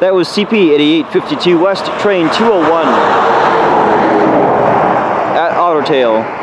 That was CP 8852 West, train 201 at Ottertail.